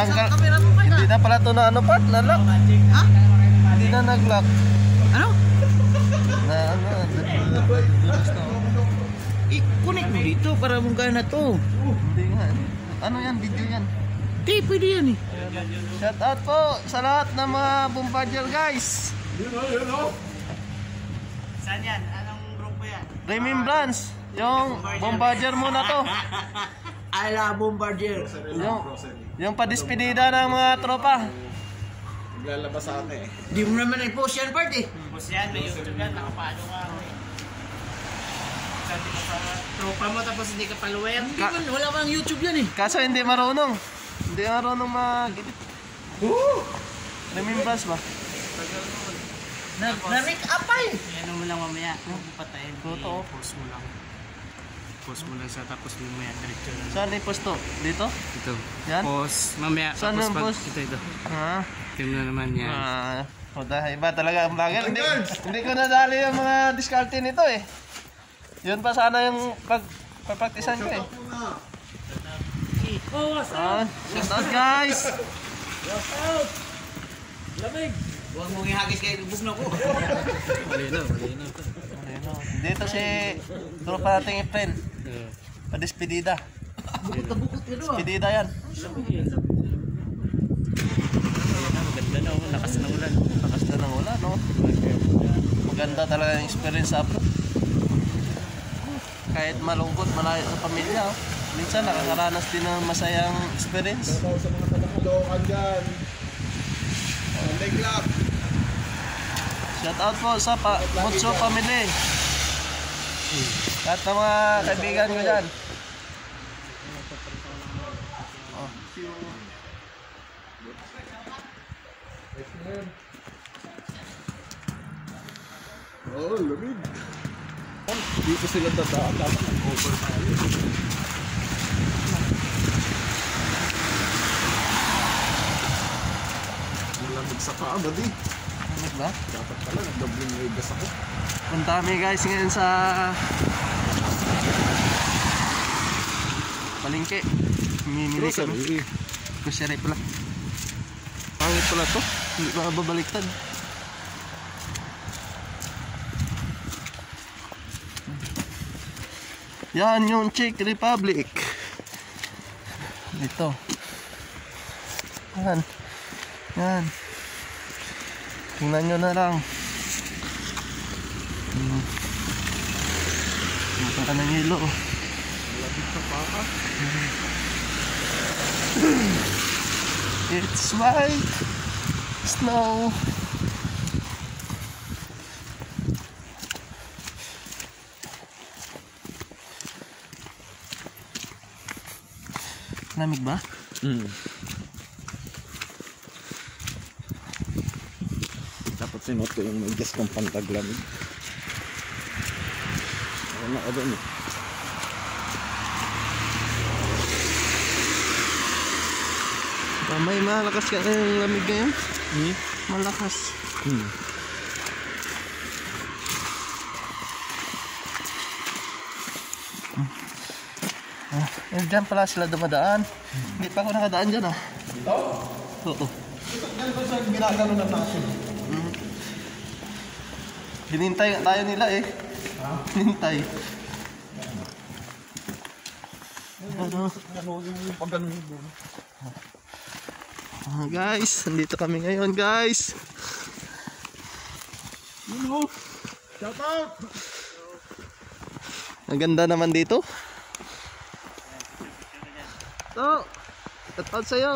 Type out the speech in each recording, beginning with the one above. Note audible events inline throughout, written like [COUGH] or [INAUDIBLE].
Tanggal. Hindi na pala to na ano pat, nalock. Ha? Hindi na nag-lock. Ano? Na ano, I-connect mo dito para mong gana to. hindi nga. Ano yan, video yan. Di, pwede yan eh. Shout out po sa lahat ng mga bombardier guys. Saan yan? Anong grupo yan? Remembrance. Yung bombardier muna to. [LAUGHS] Ala Bombardier. Yung, yung padispedida ng mga tropa. Naglalabas sa atin eh. Di mo naman i-post yan part eh. Boss yan, may YouTube yan, nakapalo ka ako eh. Sabi ka sa tropa mo tapos hindi ka follower. Hindi man, wala kang YouTube yan eh. Kaso hindi marunong. Hindi marunong mag-edit. Remembrance ba? Na, na-make up pa eh. Ano mo lang mamaya, patayin, Totoo. post mo lang. Post mo lang sa tapos mamaya diretso lang. Saan yung posto? Dito? Ito. Yan? Post, mamaya. Saan tapos pag- post? Ito, ito. Ha? Tingnan na naman yan. Ah, o dahil iba talaga ang vlogger. Hindi, hindi ko nadali yung mga diskarte nito eh. Yun pa sana yung pag pagpraktisan ko eh. Oh, what's Ah, shout out guys! Huwag mong ihagis kay bugno ko. [LAUGHS] Ayun, oh. Dito si tropa nating friend. Padispedida. Bukot-bukot ka doon. Pedida yan. Maganda na, oh, lakas na ulan. Lakas na ng ulan, no? Maganda talaga yung experience sa. Kahit malungkot, malayo sa pamilya, oh. minsan nakakaranas din ng masayang experience. Sa mga taga-Caloocan dyan. Oh, leg lock. Shout out po sa pa Mutso family. Lahat ng mga kaibigan ko dyan. Oh, lamig. Dito sila dadaan. Dapat nag-cover tayo. Malamig sa kaagad eh. Ano ba? Dapat pala nag-doubling vegas ako. Ang dami guys ngayon sa palengke. Mimili kami. Grocery. Pala. Pangit pala to. Hindi ba babaliktad? Yan yung Czech Republic. Ito. Yan. Yan. Tingnan nyo na lang. Hmm. Ito ka ng hilo. Malamig sa paka. It's white snow. Lamig ba? Mm. Sinuot ko yung medyas kong pantaglamig. Ano na ka doon eh. May malakas ka yung lamig ngayon? Hmm? Malakas. Hmm. Ah, eh, dyan pala sila dumadaan. Hindi pa ako nakadaan dyan ah. Ito? Oo. Yan ba sa ginagano na natin? Hinintay tayo nila eh. Hinintay. Ano? Ano yung pag ganun yung Ah, guys, nandito kami ngayon guys. Oh! Shout out! Ang ganda naman dito. To, shout out sa'yo.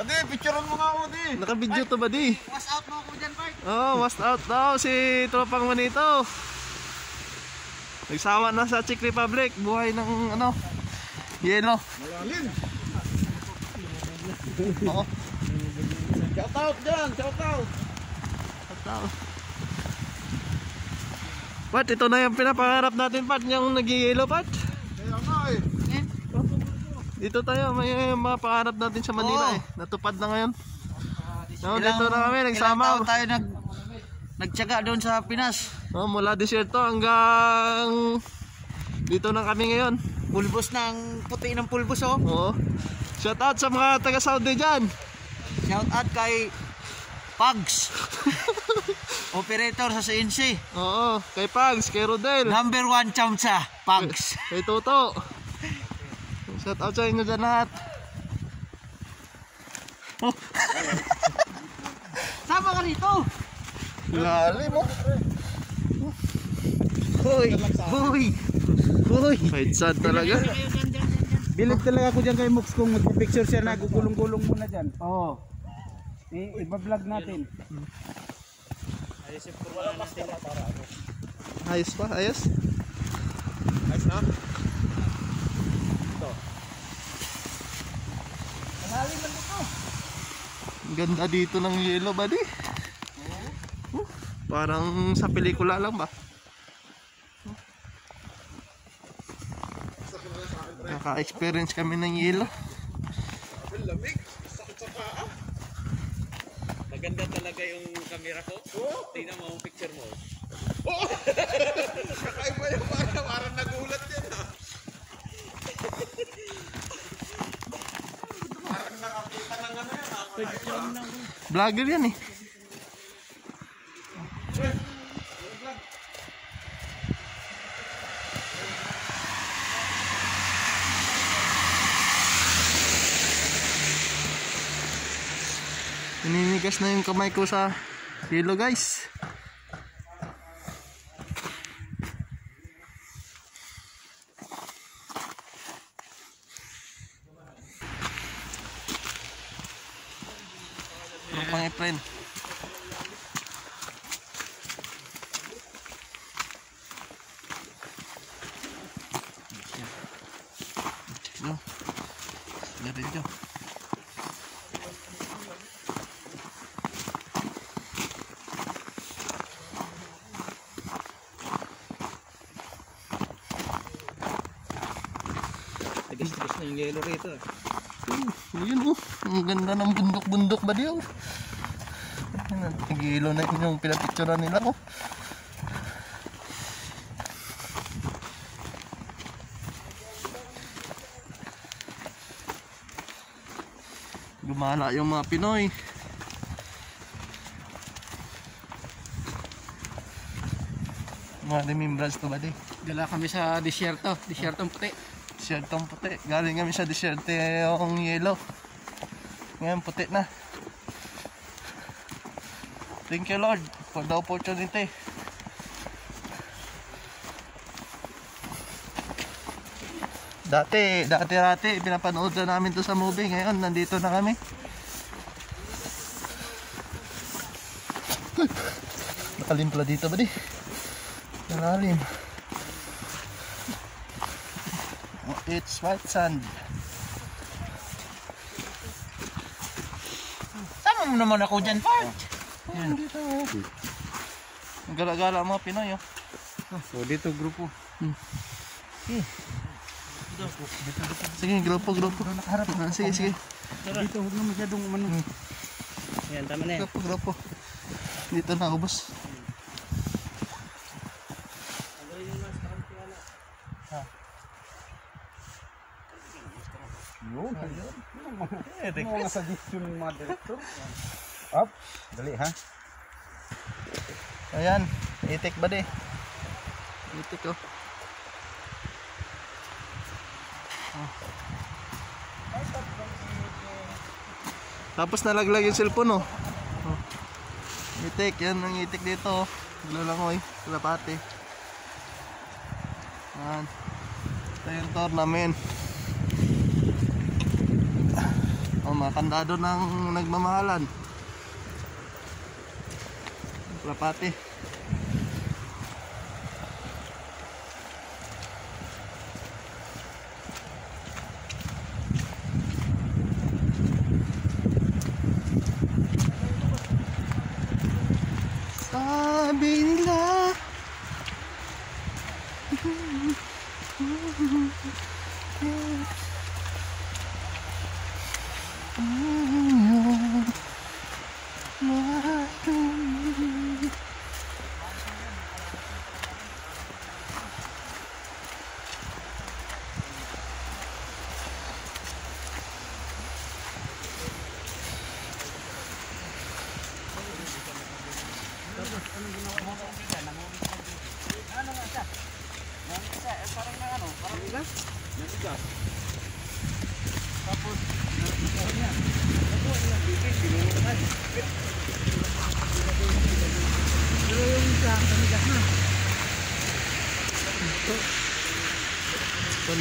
Pati, picturean mo nga ako di! Naka-video to ba di? Was out mo ako dyan, part. Oh, was out daw si Tropang Manito. Nagsama na sa Czech Republic. Buhay ng ano, yelo. Malalim! Oo. Shout out dyan! Shout out! Tao. Pat, ito na yung pinapangarap natin, Pat, yung nag-yellow, Pat. Eh! Dito tayo, may mga pangarap natin sa Manila Oo. eh. Natupad na ngayon. No, Ilang- dito na kami, ilang nagsama. taon tayo nag nagtyaga doon sa Pinas. Oh, mula desierto hanggang dito na kami ngayon. Pulbos ng puti ng pulbos oh. Oo. Shout out sa mga taga Saudi dyan. Shout out kay Pugs. [LAUGHS] Operator sa CNC. Oo. Kay Pags, kay Rodel. Number one chamsa, Pugs. Kay Toto. Shout out sa inyo dyan lahat. [LAUGHS] Sama ka rito. Lalim mo. Hoy, hoy, hoy. Kahit sad talaga. Bilib talaga ako dyan kay Mox kung magpipicture siya na gugulong-gulong muna dyan. Oo. I- iba-vlog natin. Ayos pa, ayos. Ayos na? Ganda dito ng yellow, buddy. Oh, Parang sa pelikula lang ba? Naka-experience kami ng yellow. Maganda talaga yung camera ko. Tingnan mo ang picture mo. [LAUGHS] Kakaiba yung parang, parang nagulat yan ah. [LAUGHS] Vlogger yan eh. Naninigas na yung kamay ko sa hilo guys. Pang friend? No. Sigarilyo. Tigis-tigis na yung yellow rito. Ayun oh, ang ganda ng bundok-bundok ba diyo? Nagigilo na yun yung pinapicturean nila oh. Gumala yung mga Pinoy. Mga remembrance to ba di? Dala kami sa disyerto. Disyertong puti. Disyertong puti. Galing kami sa disyerte yung yellow. Ngayon puti na. Thank you Lord for the opportunity. Dati, dati dati pinapanood na namin to sa movie. Ngayon nandito na kami. Nakalim pala dito ba di? Nakalim. It's white sand. Sama mo naman ako dyan, Park. Yan. Ang gala-gala mga Pinoy oh. So dito grupo. Sige, grupo, grupo. Ah, sige, sige. Dito huwag na masyadong umano. Yan, tama na yan. Grupo, grupo. Dito na ubos. Yun. Ano mga suggestion mga director? Up. Dali ha. Ayan, itik ba di? Itik oh. Oh. Tapos nalaglag yung cellphone oh. oh. Itik, yan ang itik dito oh. Lalangoy, kalapate. Ayan. Ito yung tournament. Oh, mga kandado ng nagmamahalan. Kalapate.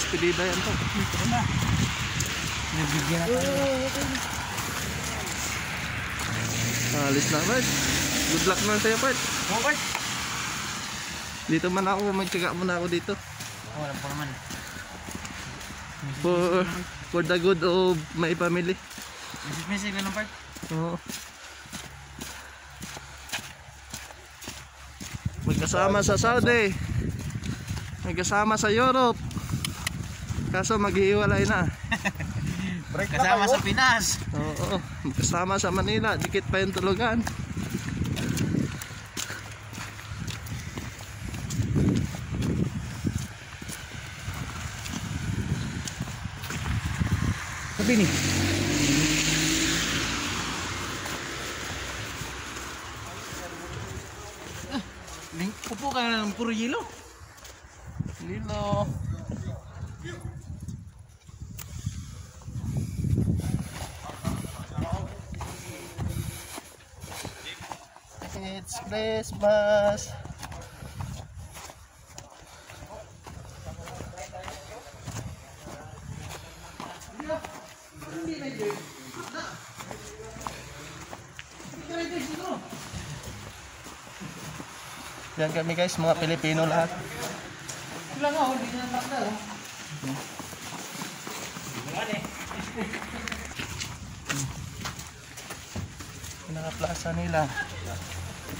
Pandispedida yan to. Nabigyan na tayo. Alis na, Bert. Good luck naman sa'yo, Bert. Okay. Dito man ako, magtsaga muna ako dito. Oh, alam ko naman. For, for the good of my family. Message lang ng part. Oo. Magkasama sa Saudi. Magkasama sa Europe. Kaso maghihiwalay na. [LAUGHS] Kasama sa Pinas. Oo. Magkasama sa Manila. Dikit pa yung tulugan. Sabi ni. Ling- Upo ka na ng puro yelo. Lilo. It's Christmas. Yan kami guys, mga Pilipino lahat. Pinaka-plaza nila.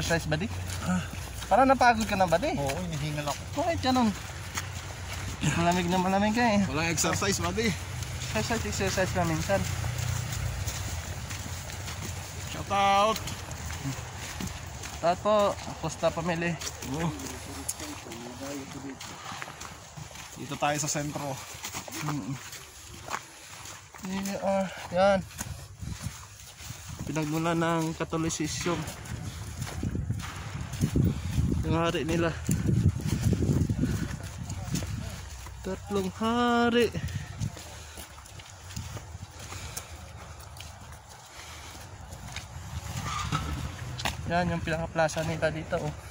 Exercise ba di? Parang napagod ka na ba di? Oo, hinihingal ako. Okay, ganun. Malamig na malamig ka eh. Walang exercise, buddy. Exercise, exercise na minsan. Shout out. Lahat po, Costa Pamili. Oh. Dito tayo sa sentro. Yeah, yan. Pinagmula ng Catholicism. Yung hari nila. Tatlong hari. Yan yung pinaka-plaza nila dito oh.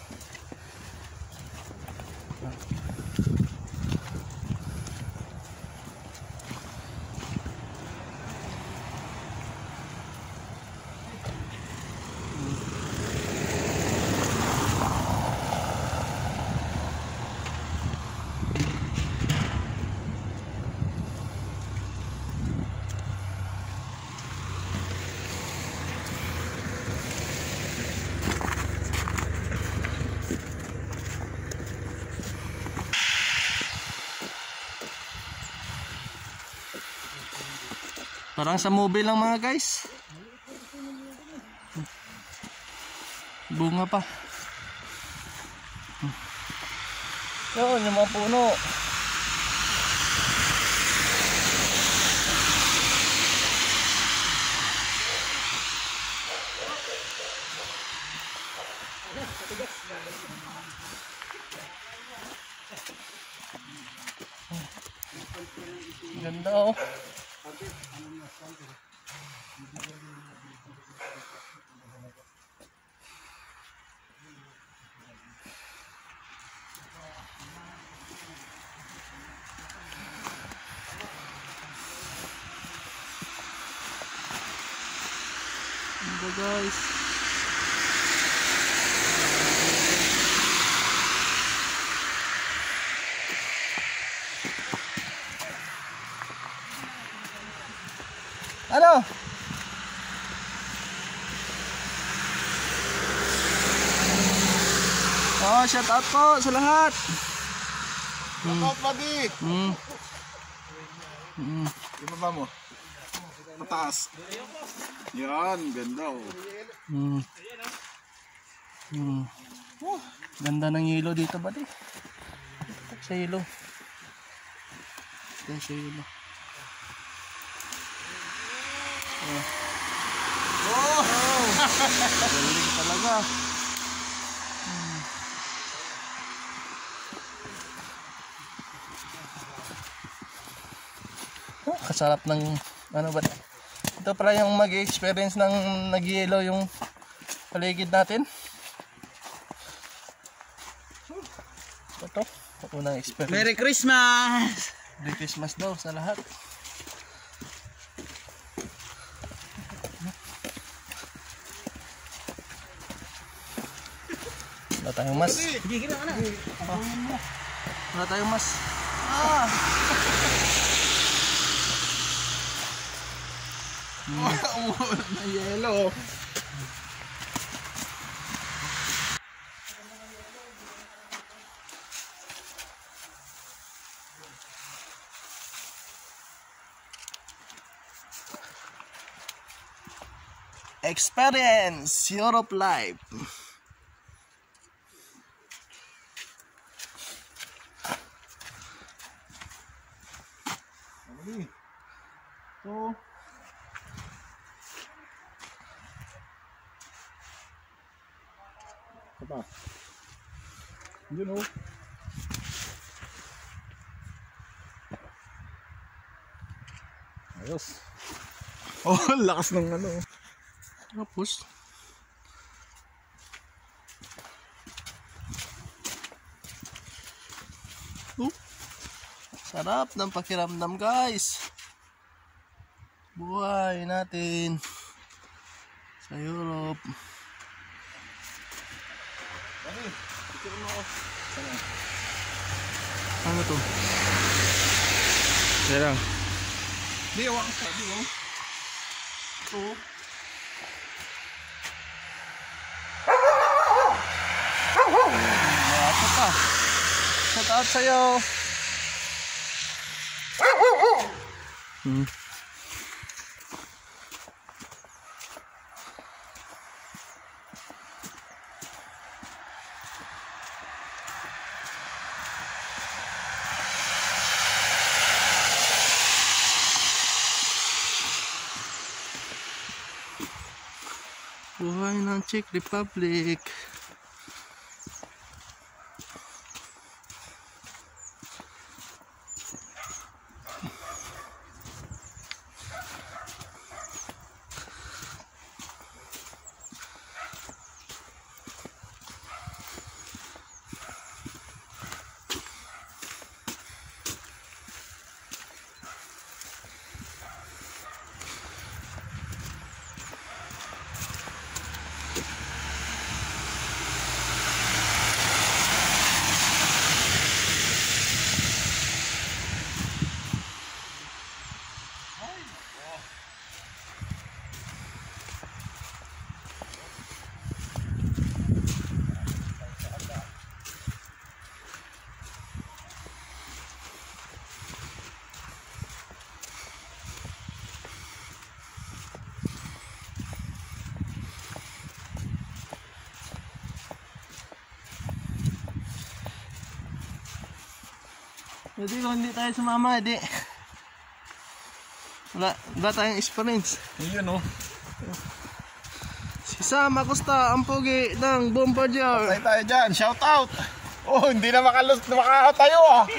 Parang sa movie lang mga guys. Bunga pa. Yun, yung mga puno. Ganda oh. Ganda guys. Ano? Oh, shout out po sa lahat. Shout out, buddy! Mm. Ibaba mo. Mataas. Yan, ganda oh. Mm. Mm. Oh, ganda ng yelo dito ba di? Sa yelo. Ito sa yelo. Oh. Oh! [LAUGHS] Galing talaga. Mm. Oh, kasarap ng ano ba? Ito pala yung mag-experience ng nag-yelo yung paligid natin. Ito, unang experience. Merry Christmas! Merry Christmas daw sa lahat. Wala tayong mas. Oh. Wala tayong mas. Ah! Yellow. Experience Europe Live. So, Apa? Yun oh. Ayos. Oh, lakas ng ano. Tapos, Oh, sarap ng pakiramdam guys. Buhay natin sa Europe. Ano to? Kaya lang. Di, awak ka, di oh. Oo. Bata pa. Shout out sa'yo. Hmm. Buhay ng Czech Republic. Hindi kung hindi tayo sumama, hindi. Wala, wala tayong experience. Yun oh. Si Sam Acosta, ang pogi ng Bombardier. Tayo tayo dyan. Shout out. Oh, hindi na makalus makakatayo ah. [LAUGHS]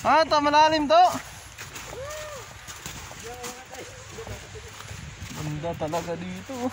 Ah, ito, malalim to. Ganda talaga dito.